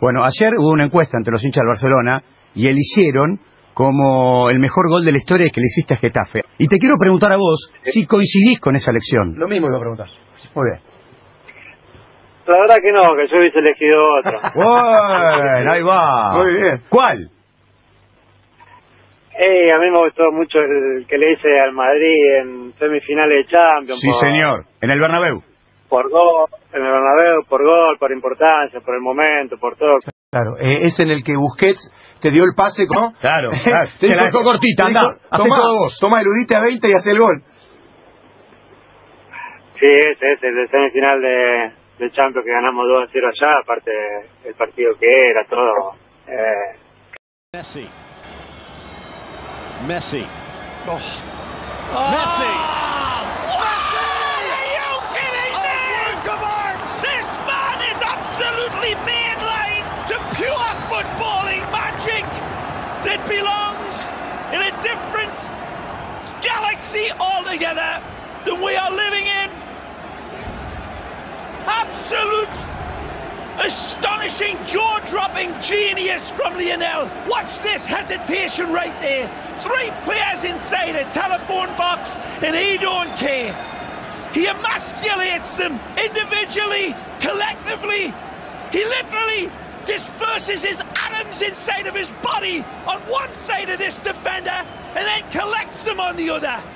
Bueno, ayer hubo una encuesta entre los hinchas del Barcelona y eligieron como el mejor gol de la historia que le hiciste a Getafe. Y te quiero preguntar a vos si coincidís con esa elección. Lo mismo iba a preguntar. Muy bien. La verdad que no, que yo hubiese elegido otro. Bueno, ahí va. Muy bien. ¿Cuál? Eh, a mí me gustó mucho el que le hice al Madrid en semifinales de Champions. Sí, por- señor. En el Bernabéu. Por gol, en el por importancia, por el momento, por todo. Claro, eh, es en el que Busquets te dio el pase, ¿no? Claro, claro. Te Se la dejó cortita, dijo, anda, todo vos. tomá, eludite a 20 y hace el gol. Sí, ese, ese, el de semifinal de, de Champions que ganamos 2 a 0 allá, aparte el partido que era, todo. Eh, Messi. Messi. Oh. Messi. Different galaxy altogether than we are living in. Absolute astonishing, jaw-dropping genius from Lionel. Watch this hesitation right there. Three players inside a telephone box, and he don't care. He emasculates them individually, collectively. He literally disperses his atoms inside of his body on one side of this defender and then collects them on the other.